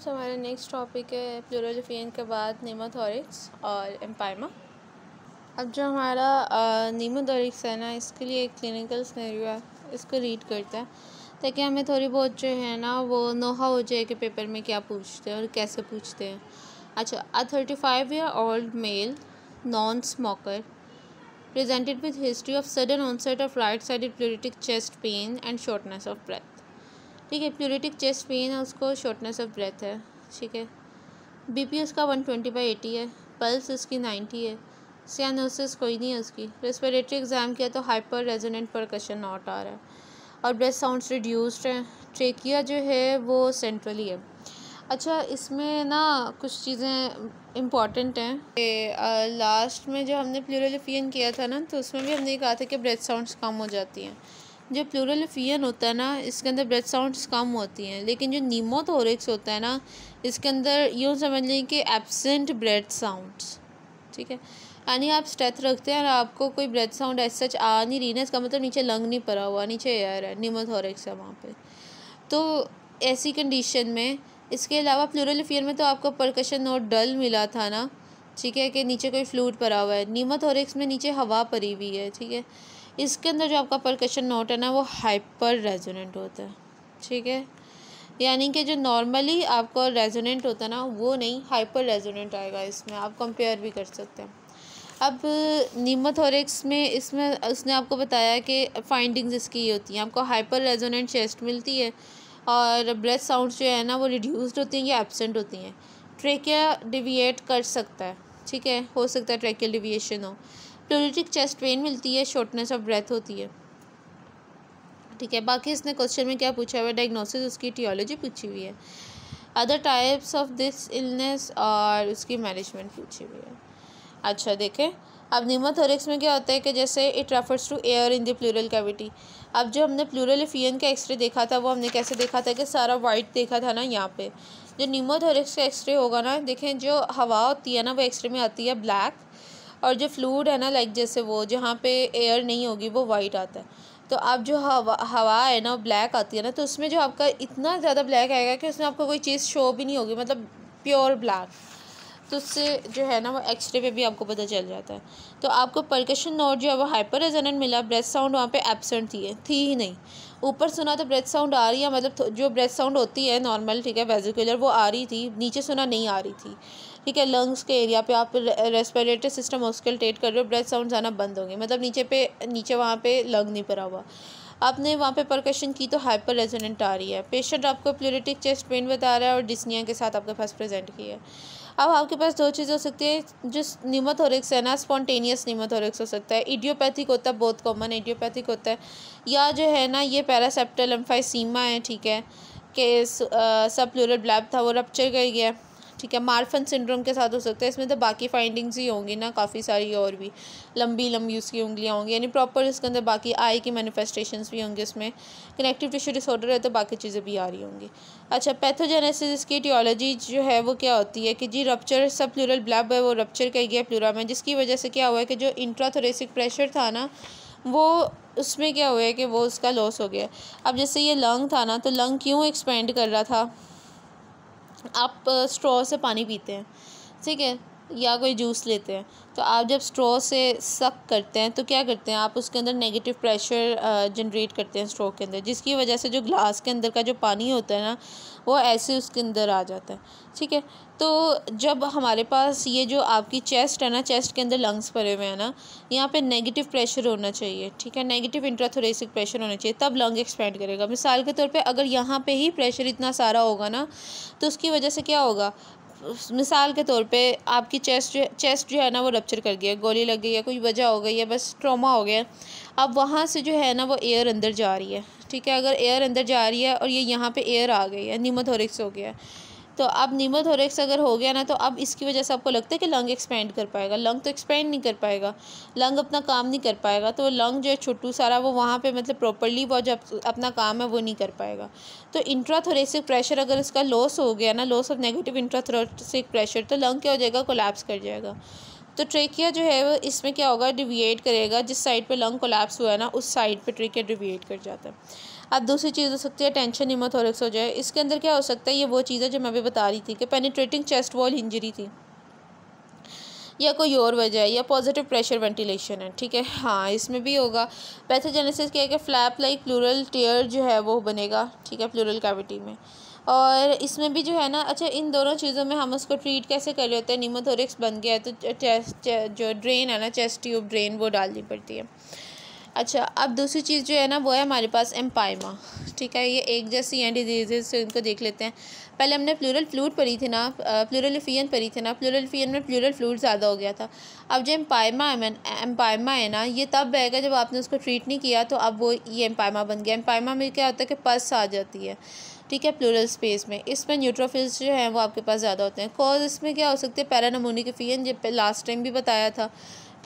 सो हमारा next topic है प्लूरोलिफियन के बाद नीमोथोरिक्स और एम्पाइमा अब जो हमारा नीमोथोरिक्स है ना, इसके लिए एक क्लिनिकल स्नैरियो है, इसको रीड करते हैं। ताकि हमें थोड़ी बहुत जो है ना, वो नोहा हो जाए कि पेपर में क्या पूछते हैं और कैसे पूछते हैं। अच्छा a thirty five year old male non smoker presented with history of sudden onset of right sided pleuritic chest pain and shortness of breath. ठीक है प्यूरिटिक चेस्ट पेन है, उसको शॉर्टनेस ऑफ़ ब्रेथ है, ठीक है। बीपी उसका वन ट्वेंटी बाई एटी है pulse उसकी नाइन्टी है सियानोसिस कोई नहीं है उसकी। रेस्पिरेटरी एग्ज़ाम किया तो हाइपर रेजोनेंट परकशन नॉट आ रहा है। और ब्रेथ साउंड्स रिड्यूस्ड है ट्रेकिया जो है वो सेंट्रली है अच्छा इसमें ना कुछ चीज़ें इंपॉर्टेंट हैं। लास्ट में जो हमने प्लूरलिफियन किया था ना तो उसमें भी हमने कहा था कि ब्रेथ साउंड्स कम हो जाती हैं। जो प्लूरलिफियन होता है ना, इसके अंदर ब्रेथ साउंड्स कम होती हैं। लेकिन जो नीमोथोरिक्स होता है ना, इसके अंदर यूँ समझ लें कि एबसेंट ब्रेथ साउंड्स ठीक है? यानी आप स्टेथ रखते हैं और आपको कोई ब्रेथ साउंड ऐसा सच आ नहीं रही ना, इसका मतलब नीचे लंग नहीं पड़ा हुआ, नीचे एयर है नीमोथोरिक्स है वहाँ पर तो ऐसी कंडीशन में, इसके अलावा प्लूरल प्लूरलिफियर में तो आपको परकशन नोट डल मिला था ना, ठीक है, कि नीचे कोई फ्लूट पड़ा हुआ है। नीमोथोरिक्स में नीचे हवा पड़ी हुई है, ठीक है? इसके अंदर जो आपका परकशन नोट है ना, वो हाइपर रेजोनेंट होता है। ठीक है? यानी कि जो नॉर्मली आपको रेजोनेंट होता है ना, वो नहीं हाइपर रेजोनेंट आएगा इसमें। आप कंपेयर भी कर सकते हैं। अब नीमोथोरिक्स में इसमें उसने आपको बताया कि फाइंडिंग्स इसकी ये होती हैं। आपको हाइपर रेजोनेंट चेस्ट मिलती है और ब्रेथ साउंड्स जो है ना, वो रिड्यूस्ड होती हैं या एबसेंट होती हैं। ट्रेकिया डिविएट कर सकता है। ठीक है? हो सकता है ट्रेकियल डिविएशन हो। प्लोरिटिक चेस्ट पेन मिलती है शॉर्टनेस ऑफ़ ब्रेथ होती है। ठीक है, बाकी इसने क्वेश्चन में क्या पूछा हुआ है? डायग्नोसिस उसकी टियोलॉजी पूछी हुई है। Other types of this illness और उसकी मैनेजमेंट पूछी हुई है। अच्छा देखें। अब नीमोथोरिक्स में क्या होता है कि जैसे it refers to air in the pleural cavity अब जो हमने प्लूरल एफियन का एक्सरे देखा था, वो हमने कैसे देखा था कि सारा वाइट देखा था ना यहाँ पे? जो नीमोथोरिक्स का एक्सरे होगा ना, देखें, जो हवा होती है ना, वो एक्सरे में आती है ब्लैक और जो फ्लूड है ना लाइक जैसे वो जहाँ पे एयर नहीं होगी, वो वाइट आता है। तो अब जो हवा हवा है ना ब्लैक आती है ना तो उसमें जो आपका इतना ज़्यादा ब्लैक आएगा कि उसमें आपको कोई चीज़ शो भी नहीं होगी मतलब प्योर ब्लैक तो उससे जो है ना, वो एक्सरे पे भी आपको पता चल जाता है। तो आपको परकशन नोट जो है, वो हाइपर रेजोनेंट मिला ब्रेथ साउंड वहाँ पे एबसेंट थी थी ही नहीं। ऊपर सुना तो ब्रेथ साउंड आ रही है मतलब जो ब्रेथ साउंड होती है नॉर्मल ठीक है वेजिकुलर वो आ रही थी, नीचे सुना नहीं आ रही थी। ठीक है लंग्स के एरिया पे आप रेस्पिरेटरी सिस्टम ऑस्कल्टेट कर रहे हो ब्रेथ साउंड आना बंद होंगे। मतलब नीचे पे, नीचे वहाँ पे लंग नहीं पड़ा हुआ। आपने वहाँ पे परकशन की तो हाइपर रेजोनेंट आ रही है। पेशेंट आपको प्लोरिटिक चेस्ट पेन बता रहा है और डिस्निया के साथ आपके पास प्रेजेंट की है। अब आपके पास दो चीज़ हो सकती है, जो नीमोथोरिक्स है ना स्पॉन्टेनियस नीमोथोरिक्स हो सकता है। इडियोपैथिक होता है, बहुत कॉमन इडियोपैथिक होता है। या जो है ना, ये पैरासेप्टल एम्फाइसीमा है, ठीक है, कि सब प्लूरल ब्लैब था, वो रप्चर कर गया। ठीक है, मार्फन सिंड्रोम के साथ हो सकता है। इसमें तो बाकी फाइंडिंग्स ही होंगी ना, काफ़ी सारी और भी। लंबी लंबी उसकी उंगलियाँ होंगी। यानी प्रॉपर इसके अंदर बाकी आई की मैनिफेस्टेशंस भी होंगे उसमें कनेक्टिव टिश्यू डिसऑर्डर है तो बाकी चीज़ें भी आ रही होंगी। अच्छा पैथोजेनेसिस इसकी टियोलॉजी जो है वो क्या होती है कि जी रप्चर सब प्लूरल ब्लब है, वो रप्चर कर गया प्लूरा में, जिसकी वजह से क्या हुआ है कि जो इंट्राथोरेसिक प्रेशर था ना, वो उसमें क्या हुआ है कि वो उसका लॉस हो गया अब जैसे ये लंग था ना तो लंग क्यों एक्सपेंड कर रहा था? आप स्ट्रॉ से पानी पीते हैं ठीक है? या कोई जूस लेते हैं। तो आप जब स्ट्रॉ से सक करते हैं तो क्या करते हैं आप? उसके अंदर नेगेटिव प्रेशर जनरेट करते हैं स्ट्रॉ के अंदर, जिसकी वजह से जो ग्लास के अंदर का जो पानी होता है ना, वो ऐसे उसके अंदर आ जाता है। ठीक है? तो जब हमारे पास ये जो आपकी चेस्ट है ना चेस्ट के अंदर लंग्स भरे हुए हैं ना, यहाँ पे नेगेटिव प्रेशर होना चाहिए, ठीक है? नेगेटिव इंट्राथोरेसिक प्रेशर होना चाहिए, तब लंग एक्सपेंड करेगा। मिसाल के तौर पे अगर यहाँ पे ही प्रेशर इतना सारा होगा ना तो उसकी वजह से क्या होगा? मिसाल के तौर पे आपकी चेस्ट चेस्ट जो है ना वो रपच्चर कर गया, गोली लग गई है कोई वजह हो गई है बस ट्रॉमा हो गया, अब वहाँ से जो है ना वो एयर अंदर जा रही है, ठीक है? अगर एयर अंदर जा रही है और ये यहाँ पे एयर आ गई है नीमोथोरिक्स हो गया तो अब नीमोथोरेक्स अगर हो गया ना तो अब इसकी वजह से आपको लगता है कि लंग एक्सपेंड कर पाएगा। लंग तो एक्सपेंड नहीं कर पाएगा। लंग अपना काम नहीं कर पाएगा। तो लंग जो है छोटू सारा वो वहाँ पे मतलब प्रॉपरली वो जो अपना काम है, वो नहीं कर पाएगा। तो इंट्राथोरेसिक प्रेशर अगर इसका लॉस हो गया ना loss of negative intrathoracic pressure तो लंग क्या हो जाएगा? कोलैप्स कर जाएगा। तो ट्रेकिया जो है, वो इसमें क्या होगा? डिविएट करेगा। जिस साइड पे लंग कोलैप्स हुआ है ना, उस साइड पे ट्रेकिया डिविएट कर जाता है। अब दूसरी चीज़ हो सकती है, टेंशन निमोथोरिक्स हो जाए। इसके अंदर क्या हो सकता है, ये वो चीज़ है जो मैं भी बता रही थी कि पेनिट्रेटिंग चेस्ट वॉल इंजरी थी। या कोई और वजह है, या पॉजिटिव प्रेशर वेंटिलेशन है, ठीक है? हाँ इसमें भी होगा। पैथोजेनेसिस क्या है कि फ्लैप लाइक प्लूरल टेयर जो है वो बनेगा, ठीक है प्लूरल कैविटी में। और इसमें भी जो है ना अच्छा इन दोनों चीज़ों में हम उसको ट्रीट कैसे कर रहे होते हैं? नीमोथोरिक्स बन गया है तो चेस्ट जो ड्रेन है ना चेस्ट ट्यूब ड्रेन वो डालनी पड़ती है। अच्छा अब दूसरी चीज़ जो है ना, वो है हमारे पास एम्पाइमा ठीक है? ये एक जैसी हैं डिज़ीज़ तो इनको देख लेते हैं। पहले हमने प्लूरल फ्लूड पढ़ी थी ना प्लूरल फियन पढ़ी थी ना प्लूरल फियन में प्लूरल फ्लूड ज़्यादा हो गया था। अब जो एम्पायमा है एम्पायमा है ना, ये तब बहेगा जब आपने उसको ट्रीट नहीं किया तो अब वो ये एम्पायमा बन गया। एम्पायमा में क्या होता है कि पस आ जाती है, ठीक है प्लूरल स्पेस में। इसमें न्यूट्रोफिल्स जो हैं, वो आपके पास ज़्यादा होते हैं। कॉज इसमें क्या हो सकते हैं? पैरानमोनिक फियन जब लास्ट टाइम भी बताया था।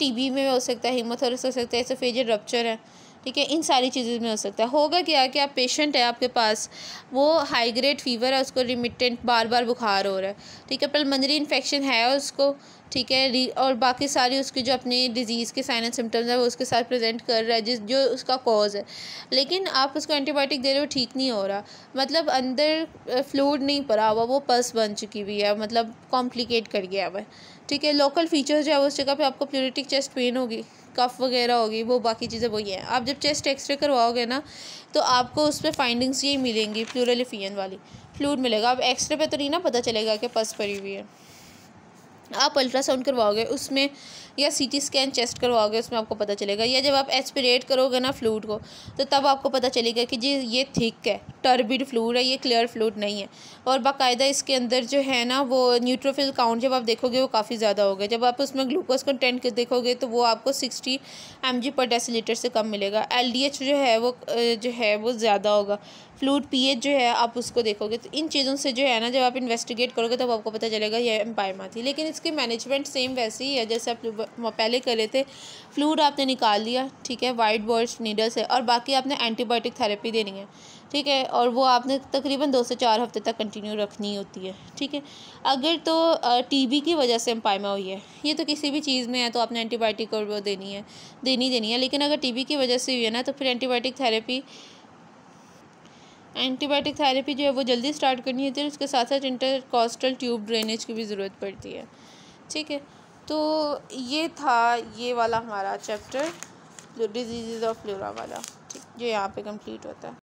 टीबी में हो सकता है हिमोथोरस हो सकता है फेजर रप्चर है। ठीक है, इन सारी चीज़ों में हो सकता है। होगा क्या कि आप पेशेंट है आपके पास, वो हाई ग्रेड फीवर है, उसको रिमिटेंट बार बार बुखार हो रहा है। ठीक है पलमंदरी इन्फेक्शन है उसको, ठीक है और बाकी सारी उसकी जो अपनी डिज़ीज़ के साइन एंड सिम्टम्स है, वो उसके साथ प्रेजेंट कर रहा है, जिस जो उसका कॉज है। लेकिन आप उसको एंटीबायोटिक दे रहे हो, ठीक नहीं हो रहा। मतलब अंदर फ्लूड नहीं पड़ा हुआ, वो पस बन चुकी हुई है मतलब कॉम्प्लिकेट कर गया हुआ है। ठीक है लोकल फीचर्स जो है, उस जगह पे आपको प्योरिटिक चेस्ट पेन होगी। कफ वगैरह होगी, वो बाकी चीज़ें वही हैं। आप जब चेस्ट एक्सरे करवाओगे ना तो आपको उस पर फाइंडिंग्स यही मिलेंगी प्लूरलिफियन वाली। फ्लूड मिलेगा। अब एक्सरे पे तो नहीं ना पता चलेगा कि पस पड़ी हुई है। आप अल्ट्रासाउंड करवाओगे, उसमें या सीटी स्कैन चेस्ट करवाओगे, उसमें आपको पता चलेगा। या जब आप एस्पिरेट करोगे ना फ्लूड को तो तब आपको पता चलेगा कि जी, ये थिक है। टर्बिड फ्लूड है, ये क्लियर फ्लूड नहीं है। और बाकायदा इसके अंदर जो है ना, वो न्यूट्रोफिल काउंट जब आप देखोगे, वो काफ़ी ज़्यादा होगा। जब आप उसमें ग्लूकोज कंटेंट देखोगे तो वो आपको सिक्सटी एमजी पर डेसीलीटर से कम मिलेगा। एलडीएच जो है, वो जो है, वो ज़्यादा होगा। फ्लूड पीएच जो है, आप उसको देखोगे तो इन चीज़ों से जो है ना, जब आप इन्वेस्टिगेट करोगे, तब आपको पता चलेगा ये एम्पायमा थी लेकिन इसकी मैनेजमेंट सेम वैसी ही है, जैसे आप पहले कर रहे थे। फ्लूड आपने निकाल लिया, ठीक है वाइट बॉल्स नीडल से और बाकी आपने एंटीबायोटिक थेरेपी देनी है। ठीक है, और वो आपने तकरीबन दो से चार हफ़्ते तक कंटिन्यू रखनी होती है, ठीक है। अगर तो टीबी की वजह से एम्पायमा हुई है, ये तो किसी भी चीज़ में है तो आपने एंटीबायोटिक और वो देनी है, देनी देनी है, लेकिन अगर टीबी की वजह से हुई है ना तो फिर एंटीबायोटिक थेरेपी एंटीबायोटिक थेरेपी जो है वो जल्दी स्टार्ट करनी होती है उसके साथ साथ इंटरकॉस्टल ट्यूब ड्रेनेज की भी ज़रूरत पड़ती है, ठीक है। तो ये था ये वाला हमारा चैप्टर डिज़ीज़ ऑफ़ फ्लोरा वाला, ठीक, जो यहाँ पे कंप्लीट होता है।